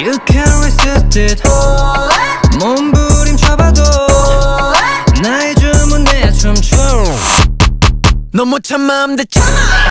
You can resist it 몸부림쳐봐도 나의 주문 내 춤춰. 넌못 참아 내 참아